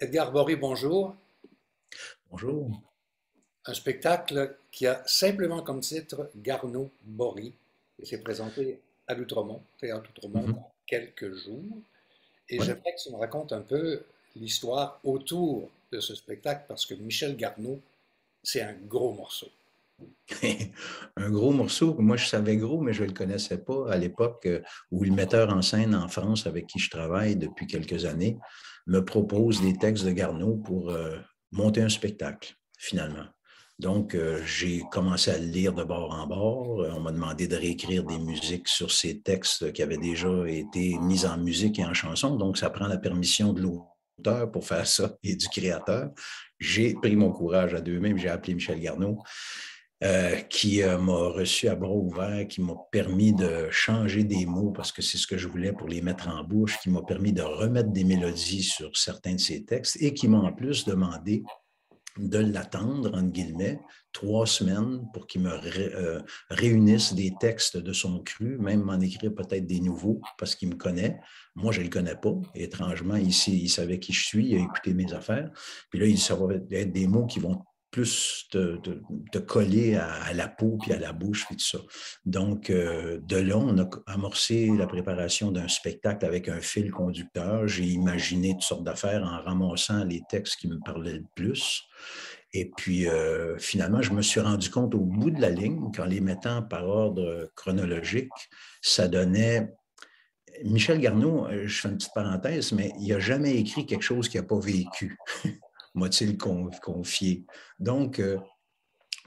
Edgar Bory, bonjour. Bonjour. Un spectacle qui a simplement comme titre Garneau Bory et s'est présenté à l'Outremont, Théâtre Outremont, mm quelques jours. Et j'aimerais que tu me racontes un peu l'histoire autour de ce spectacle parce que Michel Garneau, c'est un gros morceau. un gros morceau. Moi, je savais gros, mais je ne le connaissais pas à l'époque euh, où le metteur en scène en France, avec qui je travaille depuis quelques années, me propose des textes de Garneau pour euh, monter un spectacle, finalement. Donc, euh, j'ai commencé à le lire de bord en bord. On m'a demandé de réécrire des musiques sur ces textes qui avaient déjà été mis en musique et en chanson. Donc, ça prend la permission de l'auteur pour faire ça et du créateur. J'ai pris mon courage à deux mains, j'ai appelé Michel Garneau. Euh, qui euh, m'a reçu à bras ouverts, qui m'a permis de changer des mots parce que c'est ce que je voulais pour les mettre en bouche, qui m'a permis de remettre des mélodies sur certains de ces textes et qui m'a en plus demandé de l'attendre, entre guillemets, trois semaines pour qu'il me euh, réunisse des textes de son cru, même m'en écrire peut-être des nouveaux parce qu'il me connaît. Moi, je ne le connais pas. étrangement, ici, il savait qui je suis, il a écouté mes affaires. Puis là, il savait être des mots qui vont plus te, coller à, la peau puis à la bouche et tout ça. Donc, euh, de là, on a amorcé la préparation d'un spectacle avec un fil conducteur. J'ai imaginé toutes sortes d'affaires en ramassant les textes qui me parlaient le plus. Et puis, euh, finalement, je me suis rendu compte au bout de la ligne, qu'en les mettant par ordre chronologique, ça donnait Michel Garneau, euh, je fais une petite parenthèse, mais il n'a jamais écrit quelque chose qu'il n'a pas vécu. m'a-t-il confié. Donc, euh,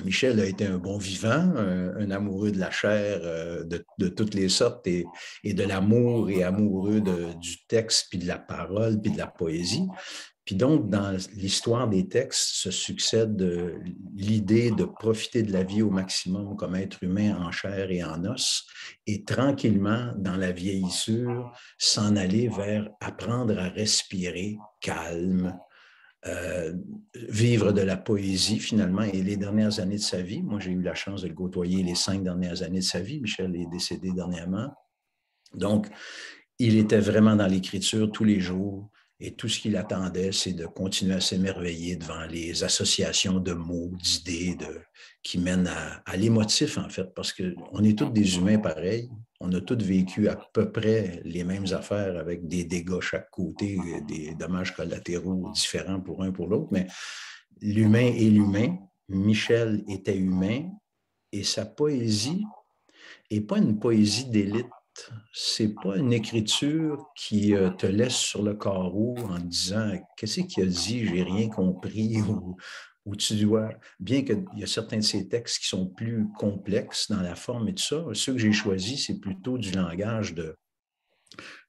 Michel a été un bon vivant, un, amoureux de la chair euh, de, toutes les sortes et, de l'amour et amoureux du texte, puis de la parole, puis de la poésie. Puis donc, dans l'histoire des textes, se succède l'idée de profiter de la vie au maximum comme être humain en chair et en os, et tranquillement, dans la vieillissure, s'en aller vers apprendre à respirer calme, euh, vivre de la poésie finalement et les dernières années de sa vie. Moi, j'ai eu la chance de le côtoyer les cinq dernières années de sa vie. Michel est décédé dernièrement. Donc, il était vraiment dans l'écriture tous les jours. Et tout ce qu'il attendait, c'est de continuer à s'émerveiller devant les associations de mots, d'idées, qui mènent à, l'émotif, en fait, parce qu'on est tous des humains pareils. On a tous vécu à peu près les mêmes affaires avec des dégâts chaque côté, des dommages collatéraux différents pour un pour l'autre. Mais l'humain est l'humain. Michel était humain et sa poésie n'est pas une poésie d'élite c'est pas une écriture qui euh, te laisse sur le carreau en disant qu'est-ce qu'il a dit, j'ai rien compris, ou, tu dois, bien qu'il y a certains de ces textes qui sont plus complexes dans la forme et tout ça, ceux que j'ai choisis, c'est plutôt du langage de,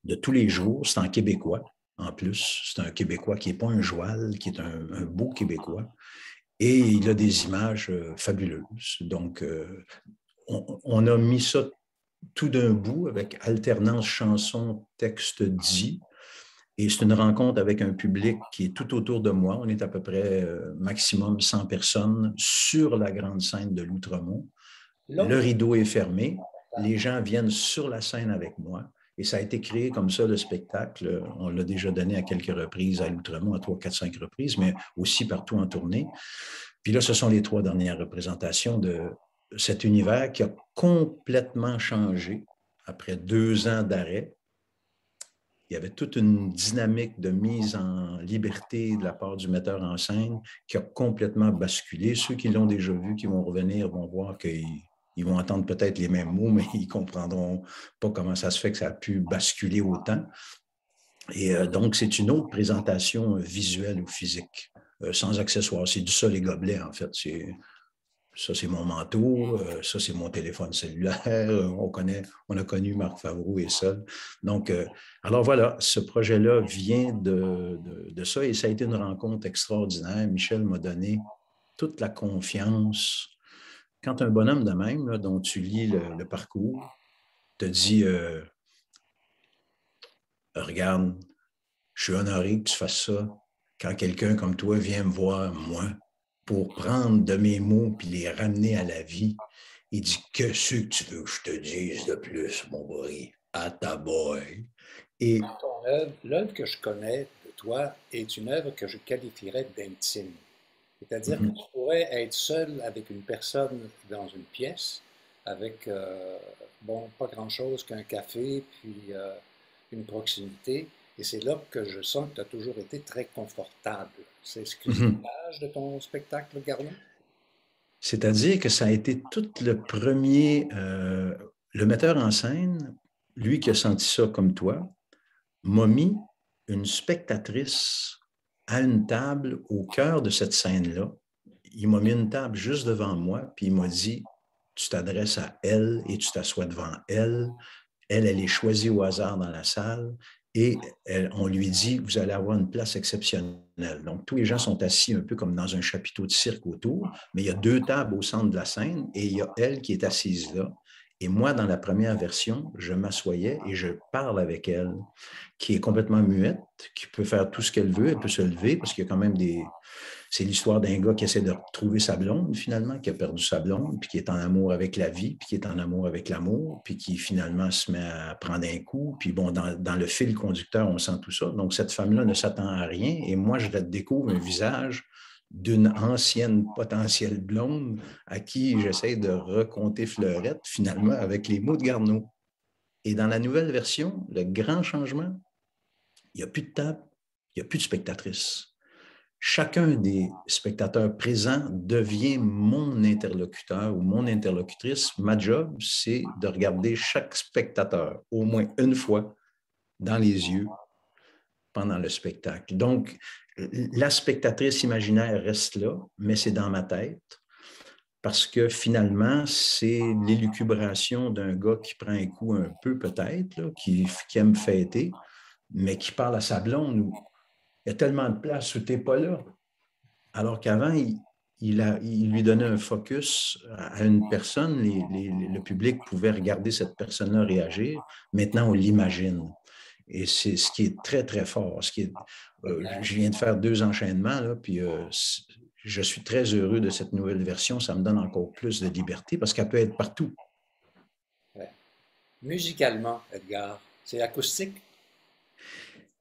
de tous les jours, c'est en québécois en plus, c'est un québécois qui n'est pas un joual, qui est un, beau québécois, et il a des images euh, fabuleuses. Donc, euh, on, on a mis ça tout d'un bout avec alternance chanson, texte dit. Et c'est une rencontre avec un public qui est tout autour de moi. On est à peu près euh, maximum 100 personnes sur la grande scène de l'Outremont. Le rideau est fermé. Les gens viennent sur la scène avec moi. Et ça a été créé comme ça, le spectacle. On l'a déjà donné à quelques reprises à l'Outremont, à trois, quatre, cinq reprises, mais aussi partout en tournée. Puis là, ce sont les trois dernières représentations de, cet univers qui a complètement changé après deux ans d'arrêt. Il y avait toute une dynamique de mise en liberté de la part du metteur en scène qui a complètement basculé. Ceux qui l'ont déjà vu, qui vont revenir, vont voir qu'ils vont entendre peut-être les mêmes mots, mais ils comprendront pas comment ça se fait que ça a pu basculer autant. Et euh, donc, c'est une autre présentation visuelle ou physique, euh, sans accessoires. C'est du sol et gobelet, en fait. Ça, c'est mon manteau, euh, ça, c'est mon téléphone cellulaire. On, connaît, on a connu Marc Favreau et seul. Donc, euh, alors voilà, ce projet-là vient de, de, ça et ça a été une rencontre extraordinaire. Michel m'a donné toute la confiance. Quand un bonhomme de même, dont tu lis le, parcours, te dit euh, Regarde, je suis honoré que tu fasses ça. Quand quelqu'un comme toi vient me voir, moi, pour prendre de mes mots puis les ramener à la vie. Il dit Que ce que tu veux que je te dise de plus, mon boy, à ta boy. Et l'œuvre que je connais de toi est une œuvre que je qualifierais d'intime. C'est-à-dire que mhm. tu pourrais être seul avec une personne dans une pièce, avec, euh, bon, pas grand-chose qu'un café, puis euh, une proximité, et c'est là que je sens que tu as toujours été très confortable. C'est ce que mm de ton spectacle, Garnon? C'est-à-dire que ça a été tout le premier, euh, le metteur en scène, lui qui a senti ça comme toi, m'a mis une spectatrice à une table au cœur de cette scène-là. Il m'a mis une table juste devant moi, puis il m'a dit, tu t'adresses à elle et tu t'assois devant elle. Elle, elle est choisie au hasard dans la salle et on lui dit, vous allez avoir une place exceptionnelle. Donc, tous les gens sont assis un peu comme dans un chapiteau de cirque autour, mais il y a deux tables au centre de la scène et il y a elle qui est assise là. Et moi, dans la première version, je m'assoyais et je parle avec elle, qui est complètement muette, qui peut faire tout ce qu'elle veut, elle peut se lever parce qu'il y a quand même des, c'est l'histoire d'un gars qui essaie de retrouver sa blonde, finalement, qui a perdu sa blonde, puis qui est en amour avec la vie, puis qui est en amour avec l'amour, puis qui finalement se met à prendre un coup. Puis bon, dans, le fil conducteur, on sent tout ça. Donc, cette femme-là ne s'attend à rien. Et moi, je découvre un visage d'une ancienne potentielle blonde à qui j'essaie de recompter fleurette, finalement, avec les mots de Garneau. Et dans la nouvelle version, le grand changement, il n'y a plus de table, il n'y a plus de spectatrice chacun des spectateurs présents devient mon interlocuteur ou mon interlocutrice. Ma job, c'est de regarder chaque spectateur au moins une fois dans les yeux pendant le spectacle. Donc, la spectatrice imaginaire reste là, mais c'est dans ma tête parce que finalement, c'est l'élucubration d'un gars qui prend un coup un peu peut-être, qui, qui aime fêter, mais qui parle à sa blonde il y a tellement de place où tu n'es pas là. Alors qu'avant, il, lui donnait un focus à une personne, le public pouvait regarder cette personne-là réagir. Maintenant, on l'imagine. Et c'est ce qui est très, très fort. Ce qui est, euh, je viens de faire deux enchaînements, là, puis euh, je suis très heureux de cette nouvelle version. Ça me donne encore plus de liberté parce qu'elle peut être partout. Musicalement, Edgar, c'est acoustique?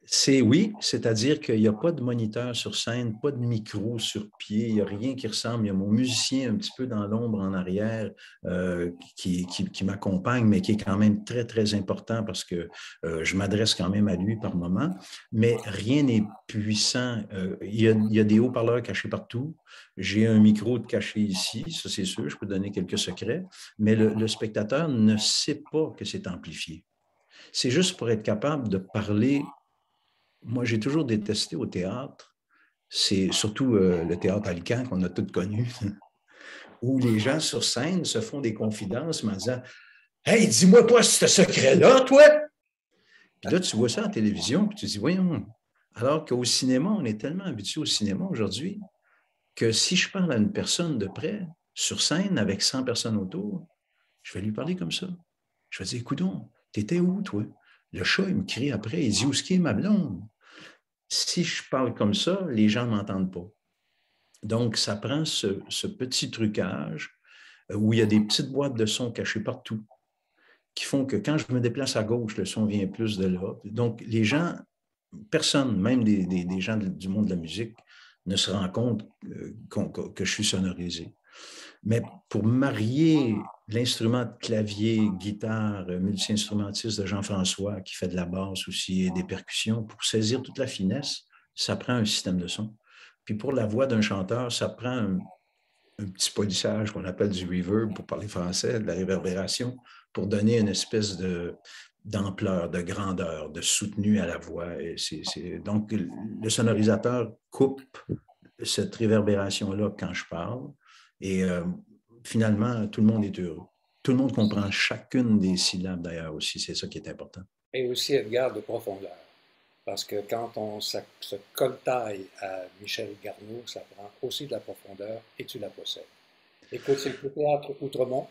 C'est oui, c'est-à-dire qu'il n'y a pas de moniteur sur scène, pas de micro sur pied, il n'y a rien qui ressemble. Il y a mon musicien un petit peu dans l'ombre en arrière euh, qui, m'accompagne, mais qui est quand même très, très important parce que euh, je m'adresse quand même à lui par moment. Mais rien n'est puissant. Euh, il, y a, des haut-parleurs cachés partout. J'ai un micro caché ici, ça c'est sûr, je peux donner quelques secrets, mais le spectateur ne sait pas que c'est amplifié. C'est juste pour être capable de parler moi, j'ai toujours détesté au théâtre, c'est surtout euh, le théâtre Alcan qu'on a tous connu, où les gens sur scène se font des confidences en disant Hey, dis-moi toi ce secret-là, toi! Puis là, tu vois ça en télévision, puis tu dis Voyons. Alors qu'au cinéma, on est tellement habitué au cinéma aujourd'hui que si je parle à une personne de près, sur scène, avec 100 personnes autour, je vais lui parler comme ça. Je vais dire Écoute, t'étais où, toi? Le chat, il me crie après, il dit Où est ma blonde? Si je parle comme ça, les gens ne m'entendent pas. Donc, ça prend ce, petit trucage euh, où il y a des petites boîtes de son cachées partout qui font que quand je me déplace à gauche, le son vient plus de là. Donc, les gens, personne, même des, gens du monde de la musique, ne se rend compte euh, que je suis sonorisé. Mais pour marier l'instrument de clavier, guitare, euh, multi-instrumentiste de Jean-François, qui fait de la basse aussi et des percussions, pour saisir toute la finesse, ça prend un système de son. Puis pour la voix d'un chanteur, ça prend un, petit polissage qu'on appelle du reverb pour parler français, de la réverbération, pour donner une espèce de, d'ampleur, de grandeur, de soutenu à la voix. Et Donc, le sonorisateur coupe cette réverbération-là quand je parle. Et euh, finalement, tout le monde est heureux. Tout le monde comprend chacune des syllabes d'ailleurs aussi, c'est ça qui est important. Et aussi, Edgar, de profondeur. Parce que quand on se coltaille à Michel Garneau, ça prend aussi de la profondeur et tu la possèdes. Écoute, c'est le théâtre Outremont.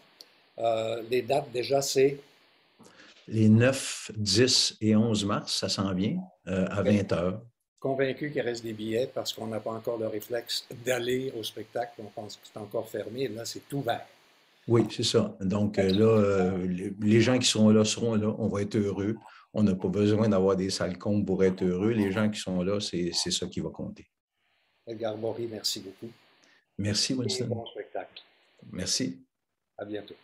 Euh, les dates déjà, c'est? Les 9, 10 et 11 mars, ça s'en vient, euh, à 20 heures. Convaincu qu'il reste des billets parce qu'on n'a pas encore le réflexe d'aller au spectacle. On pense que c'est encore fermé. là, c'est ouvert. Oui, c'est ça. Donc euh, là, euh, les gens qui seront là seront là. On va être heureux. On n'a pas besoin d'avoir des salcombes pour être heureux. Les gens qui sont là, c'est ça qui va compter. Edgar Bory, merci beaucoup. Merci, Winston. bon spectacle. Merci. À bientôt.